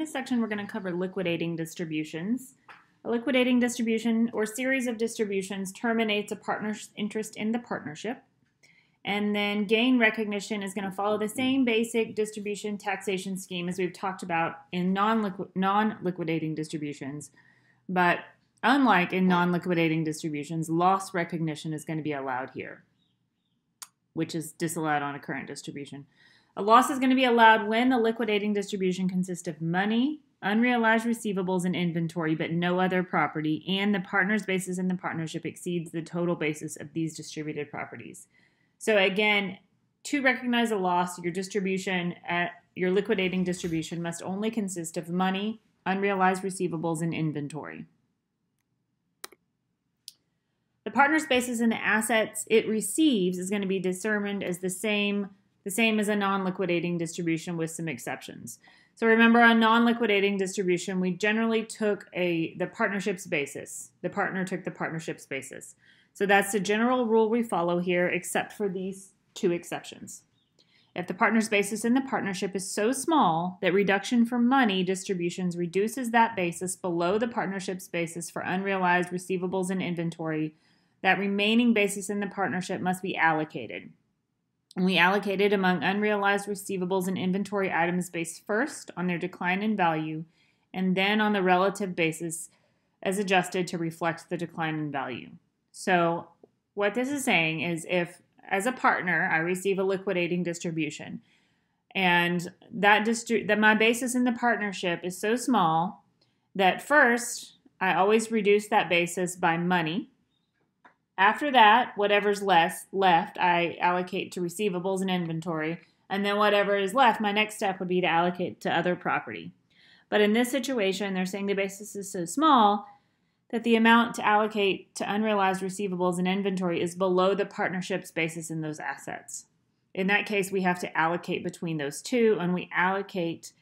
this section, we're going to cover liquidating distributions. A liquidating distribution or series of distributions terminates a partner's interest in the partnership. And then gain recognition is going to follow the same basic distribution taxation scheme as we've talked about in non-liquidating distributions. But unlike in non-liquidating distributions, loss recognition is going to be allowed here, which is disallowed on a current distribution. A loss is going to be allowed when the liquidating distribution consists of money, unrealized receivables, and inventory, but no other property, and the partner's basis in the partnership exceeds the total basis of these distributed properties. So again, to recognize a loss, your distribution at your liquidating distribution must only consist of money, unrealized receivables, and inventory. The partner's basis in the assets it receives is going to be determined as the same the same as a non-liquidating distribution with some exceptions. So remember a non-liquidating distribution, we generally took a the partnership's basis. The partner took the partnership's basis. So that's the general rule we follow here, except for these two exceptions. If the partner's basis in the partnership is so small that reduction for money distributions reduces that basis below the partnership's basis for unrealized receivables and inventory, that remaining basis in the partnership must be allocated. We allocated among unrealized receivables and inventory items based first on their decline in value and then on the relative basis as adjusted to reflect the decline in value. So, what this is saying is if, as a partner, I receive a liquidating distribution and that, distri- that my basis in the partnership is so small that first I always reduce that basis by money after that, whatever's less left, I allocate to receivables and inventory. And then whatever is left, my next step would be to allocate to other property. But in this situation, they're saying the basis is so small that the amount to allocate to unrealized receivables and inventory is below the partnership's basis in those assets. In that case, we have to allocate between those two, and we allocate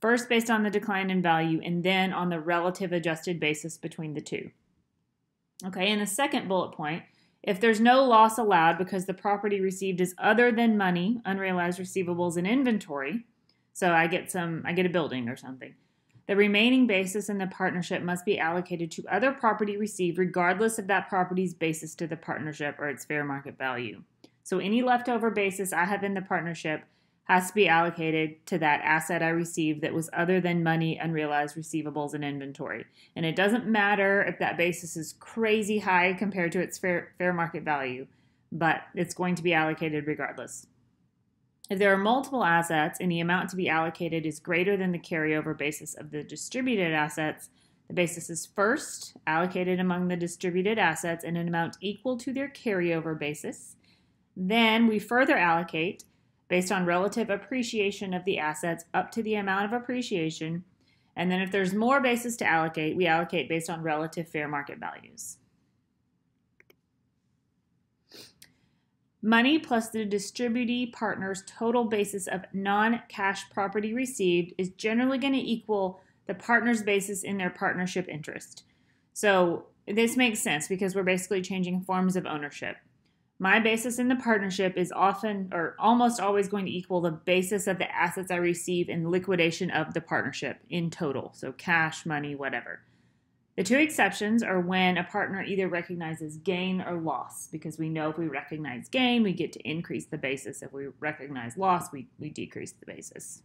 first based on the decline in value and then on the relative adjusted basis between the two. Okay, in the second bullet point, if there's no loss allowed because the property received is other than money, unrealized receivables, and inventory, so I get some, I get a building or something. The remaining basis in the partnership must be allocated to other property received regardless of that property's basis to the partnership or its fair market value. So any leftover basis I have in the partnership has to be allocated to that asset I received that was other than money, unrealized receivables, and inventory. And it doesn't matter if that basis is crazy high compared to its fair, fair market value, but it's going to be allocated regardless. If there are multiple assets and the amount to be allocated is greater than the carryover basis of the distributed assets, the basis is first allocated among the distributed assets in an amount equal to their carryover basis. Then we further allocate based on relative appreciation of the assets up to the amount of appreciation. And then if there's more basis to allocate, we allocate based on relative fair market values. Money plus the distributee partner's total basis of non-cash property received is generally going to equal the partner's basis in their partnership interest. So this makes sense because we're basically changing forms of ownership. My basis in the partnership is often or almost always going to equal the basis of the assets I receive in liquidation of the partnership in total. So cash, money, whatever. The two exceptions are when a partner either recognizes gain or loss, because we know if we recognize gain, we get to increase the basis. If we recognize loss, we, we decrease the basis.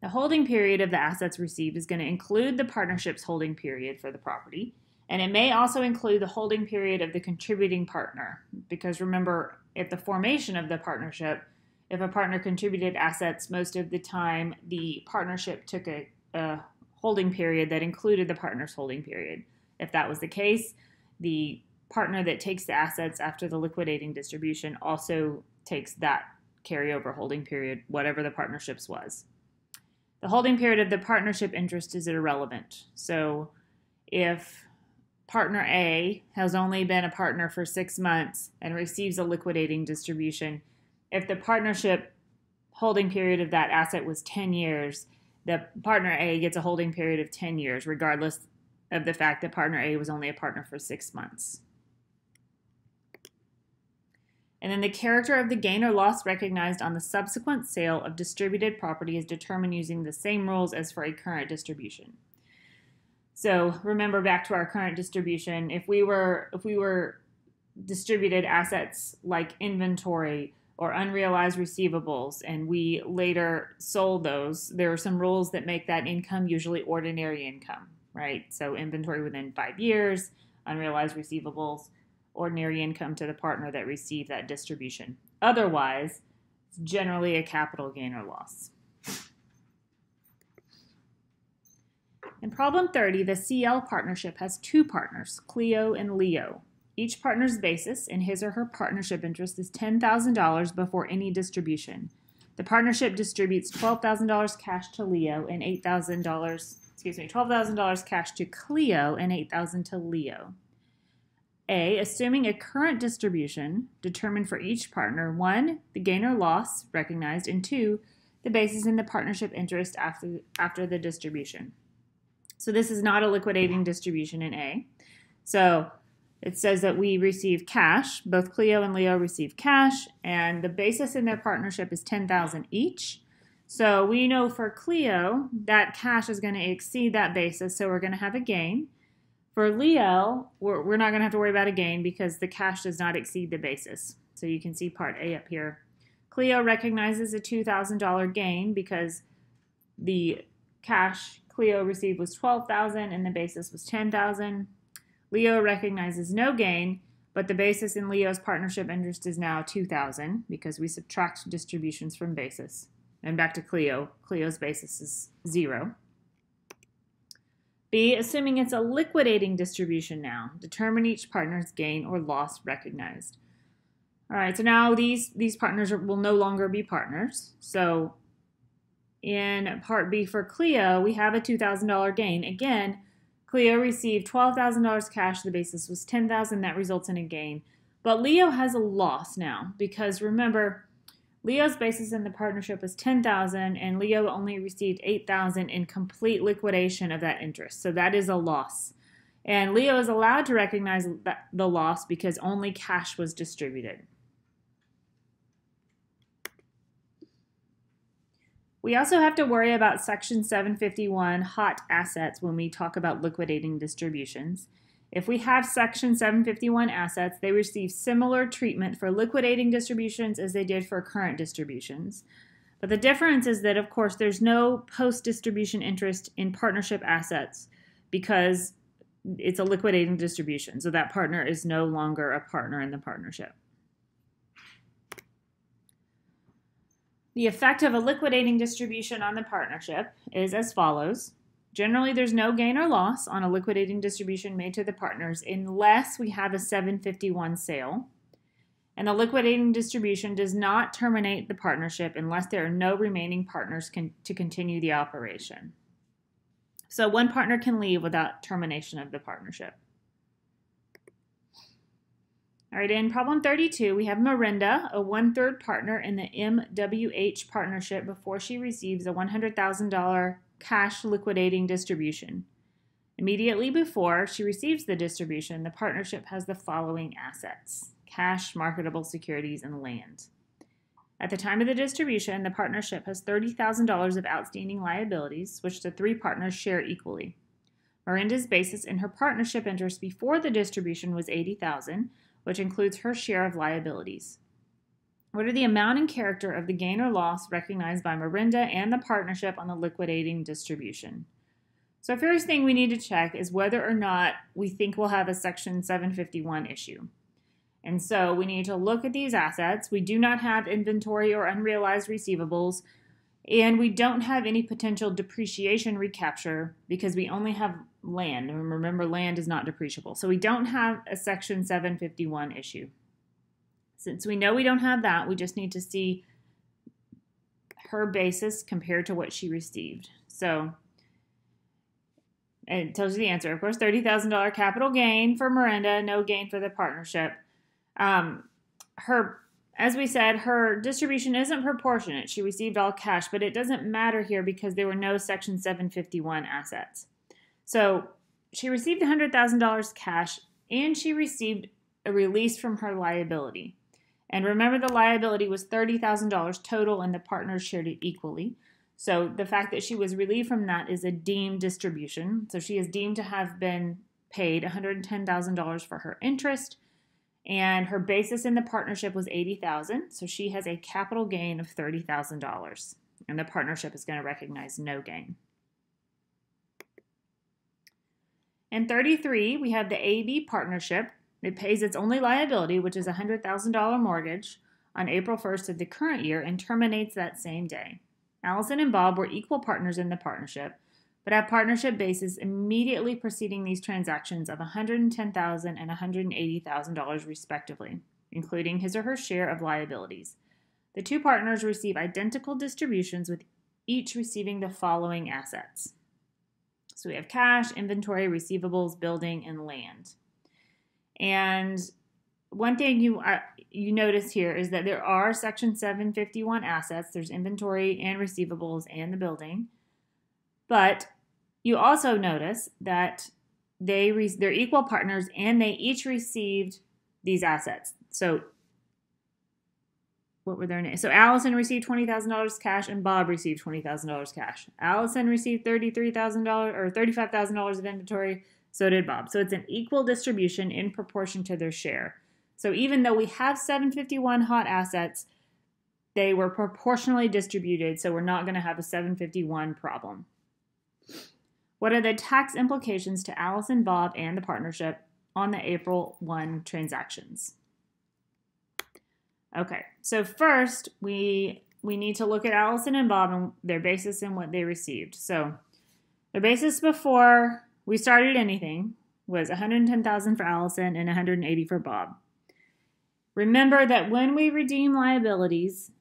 The holding period of the assets received is going to include the partnership's holding period for the property and it may also include the holding period of the contributing partner. Because remember, at the formation of the partnership, if a partner contributed assets, most of the time the partnership took a, a holding period that included the partner's holding period. If that was the case, the partner that takes the assets after the liquidating distribution also takes that carryover holding period, whatever the partnership's was. The holding period of the partnership interest is irrelevant. So if partner A has only been a partner for six months and receives a liquidating distribution, if the partnership holding period of that asset was 10 years, the partner A gets a holding period of 10 years, regardless of the fact that partner A was only a partner for six months. And then the character of the gain or loss recognized on the subsequent sale of distributed property is determined using the same rules as for a current distribution. So remember back to our current distribution, if we were if we were distributed assets like inventory or unrealized receivables and we later sold those, there are some rules that make that income usually ordinary income, right? So inventory within 5 years, unrealized receivables, ordinary income to the partner that received that distribution. Otherwise, it's generally a capital gain or loss. In problem 30, the CL partnership has two partners, Cleo and Leo. Each partner's basis in his or her partnership interest is $10,000 before any distribution. The partnership distributes $12,000 cash to Leo and $8,000, excuse me, $12,000 cash to Cleo and 8,000 to Leo. A, assuming a current distribution determined for each partner, one, the gain or loss recognized, and two, the basis in the partnership interest after, after the distribution. So this is not a liquidating distribution in A. So it says that we receive cash. Both Cleo and Leo receive cash, and the basis in their partnership is 10000 each. So we know for Cleo that cash is going to exceed that basis, so we're going to have a gain. For Leo, we're, we're not going to have to worry about a gain because the cash does not exceed the basis. So you can see part A up here. Cleo recognizes a $2,000 gain because the cash Cleo received was 12,000 and the basis was 10,000. Leo recognizes no gain, but the basis in Leo's partnership interest is now 2,000 because we subtract distributions from basis. And back to Cleo, Cleo's basis is zero. B, assuming it's a liquidating distribution now, determine each partner's gain or loss recognized. All right, so now these, these partners will no longer be partners. So in part B for Cleo, we have a $2,000 gain. Again, Cleo received $12,000 cash. The basis was $10,000. That results in a gain. But Leo has a loss now because remember, Leo's basis in the partnership was $10,000, and Leo only received $8,000 in complete liquidation of that interest. So that is a loss. And Leo is allowed to recognize the loss because only cash was distributed. We also have to worry about Section 751 hot assets when we talk about liquidating distributions. If we have Section 751 assets, they receive similar treatment for liquidating distributions as they did for current distributions. But the difference is that, of course, there's no post distribution interest in partnership assets because it's a liquidating distribution. So that partner is no longer a partner in the partnership. The effect of a liquidating distribution on the partnership is as follows. Generally, there's no gain or loss on a liquidating distribution made to the partners unless we have a 751 sale. And the liquidating distribution does not terminate the partnership unless there are no remaining partners con- to continue the operation. So one partner can leave without termination of the partnership. All right, in problem 32, we have Miranda, a one third partner in the MWH partnership before she receives a $100,000 cash liquidating distribution. Immediately before she receives the distribution, the partnership has the following assets cash, marketable securities, and land. At the time of the distribution, the partnership has $30,000 of outstanding liabilities, which the three partners share equally. Miranda's basis in her partnership interest before the distribution was 80,000, which includes her share of liabilities. What are the amount and character of the gain or loss recognized by Miranda and the partnership on the liquidating distribution? So, first thing we need to check is whether or not we think we'll have a Section 751 issue. And so we need to look at these assets. We do not have inventory or unrealized receivables, and we don't have any potential depreciation recapture because we only have land. And remember, land is not depreciable. So we don't have a Section 751 issue. Since we know we don't have that, we just need to see her basis compared to what she received. So it tells you the answer. Of course, $30,000 capital gain for Miranda, no gain for the partnership. Um, her, as we said, her distribution isn't proportionate. She received all cash, but it doesn't matter here because there were no Section 751 assets. So she received $100,000 cash and she received a release from her liability. And remember, the liability was $30,000 total, and the partners shared it equally. So the fact that she was relieved from that is a deemed distribution. So she is deemed to have been paid $110,000 for her interest, and her basis in the partnership was 80,000. So she has a capital gain of $30,000, and the partnership is going to recognize no gain. In 33, we have the AB partnership. It pays its only liability, which is a $100,000 mortgage, on April 1st of the current year and terminates that same day. Allison and Bob were equal partners in the partnership, but have partnership bases immediately preceding these transactions of 110,000 and $180,000 respectively, including his or her share of liabilities. The two partners receive identical distributions with each receiving the following assets. So we have cash, inventory, receivables, building, and land. And one thing you uh, you notice here is that there are Section 751 assets. There's inventory and receivables and the building, but you also notice that they re- they're equal partners and they each received these assets. So what were their names? So Allison received twenty thousand dollars cash, and Bob received twenty thousand dollars cash. Allison received thirty three thousand dollars or thirty five thousand dollars of inventory. So did Bob. So it's an equal distribution in proportion to their share. So even though we have seven fifty one hot assets, they were proportionally distributed. So we're not going to have a seven fifty one problem. What are the tax implications to Allison, Bob, and the partnership on the April 1 transactions? Okay, so first we we need to look at Allison and Bob and their basis and what they received. So their basis before we started anything was 110,000 for Allison and 180 for Bob. Remember that when we redeem liabilities,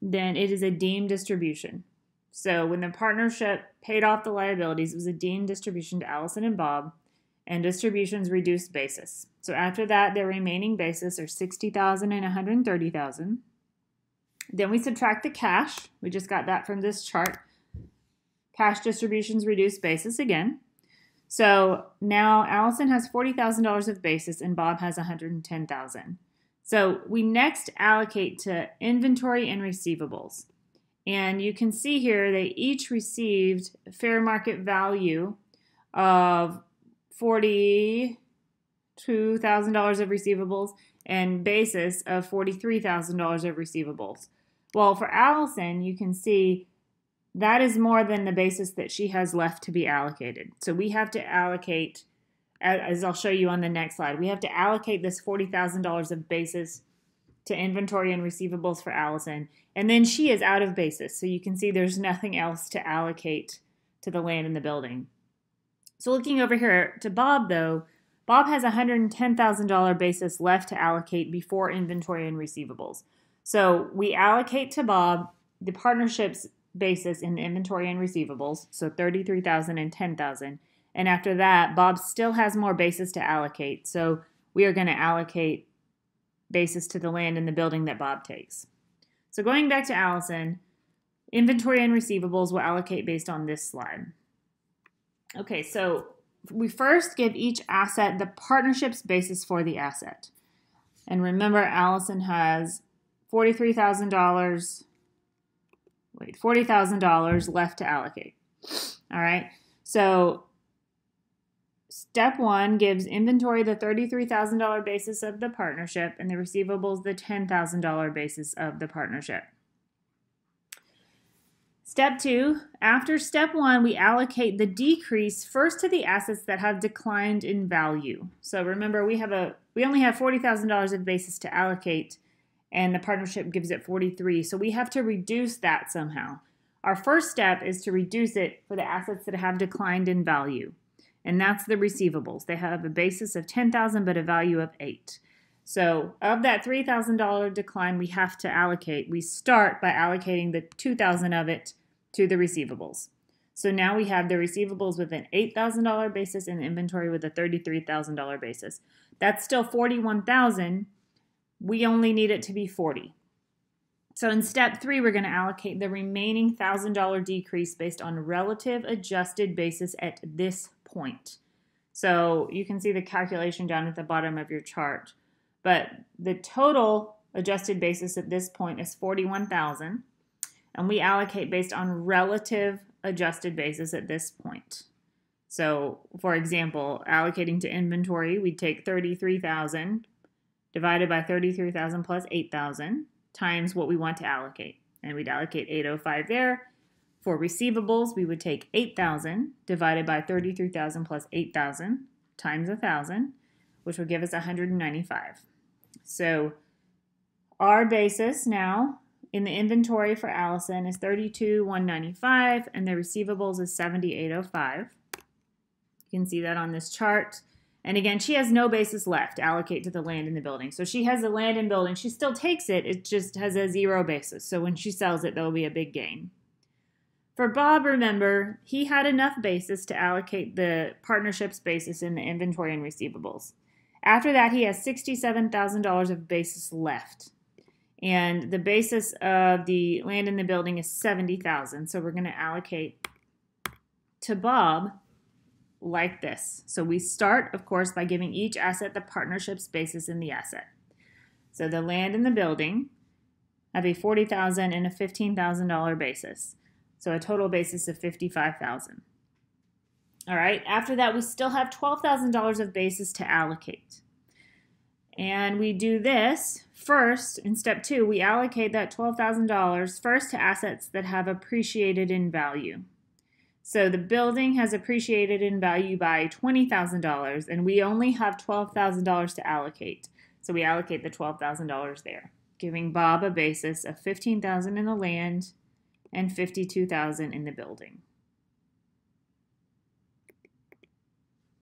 then it is a deemed distribution. So when the partnership paid off the liabilities, it was a deemed distribution to Allison and Bob, and distributions reduced basis. So after that, their remaining basis are 60,000 and 130,000. Then we subtract the cash. We just got that from this chart. Cash distributions reduced basis again. So now Allison has $40,000 of basis and Bob has 110,000. So we next allocate to inventory and receivables. And you can see here they each received fair market value of $42,000 of receivables and basis of $43,000 of receivables. Well, for Allison, you can see that is more than the basis that she has left to be allocated. So we have to allocate, as I'll show you on the next slide, we have to allocate this $40,000 of basis to inventory and receivables for Allison. And then she is out of basis. So you can see there's nothing else to allocate to the land and the building. So looking over here to Bob, though, Bob has $110,000 basis left to allocate before inventory and receivables. So we allocate to Bob the partnership's basis in the inventory and receivables, so 33,000 and 10,000. And after that, Bob still has more basis to allocate. So we are going to allocate basis to the land and the building that Bob takes. So going back to Allison, inventory and receivables will allocate based on this slide. Okay, so we first give each asset the partnership's basis for the asset. And remember, Allison has $43,000, wait, $40,000 left to allocate. All right, so step one gives inventory the $33,000 basis of the partnership and the receivables the $10,000 basis of the partnership. Step two, after step one, we allocate the decrease first to the assets that have declined in value. So remember, we have a we only have $40,000 of basis to allocate and the partnership gives it 43. So we have to reduce that somehow. Our first step is to reduce it for the assets that have declined in value. And that's the receivables. They have a basis of 10,000 but a value of 8. So, of that $3,000 decline we have to allocate, we start by allocating the 2,000 of it to the receivables. So now we have the receivables with an $8,000 basis and inventory with a $33,000 basis. That's still 41,000. We only need it to be 40. So in step 3 we're going to allocate the remaining $1,000 decrease based on relative adjusted basis at this point. So you can see the calculation down at the bottom of your chart. But the total adjusted basis at this point is 41,000 and we allocate based on relative adjusted basis at this point. So, for example, allocating to inventory, we'd take 33,000 divided by 33,000 plus 8,000 times what we want to allocate. And we'd allocate 805 there. For receivables, we would take 8,000 divided by 33,000 plus 8,000 times 1,000, which would give us 195. So our basis now in the inventory for Allison is 32,195 and the receivables is 7805. You can see that on this chart. And again, she has no basis left to allocate to the land in the building. So she has the land and building. She still takes it. It just has a zero basis. So when she sells it, there will be a big gain. For Bob, remember, he had enough basis to allocate the partnership's basis in the inventory and receivables. After that, he has $67,000 of basis left. And the basis of the land in the building is 70,000. So we're going to allocate to Bob like this. So we start, of course, by giving each asset the partnership's basis in the asset. So the land and the building have a 40,000 and a $15,000 basis. So a total basis of 55,000. All right, after that, we still have $12,000 of basis to allocate. And we do this first in step two, we allocate that $12,000 first to assets that have appreciated in value. So the building has appreciated in value by $20,000 and we only have $12,000 to allocate. So we allocate the $12,000 there, giving Bob a basis of 15,000 in the land and 52,000 in the building.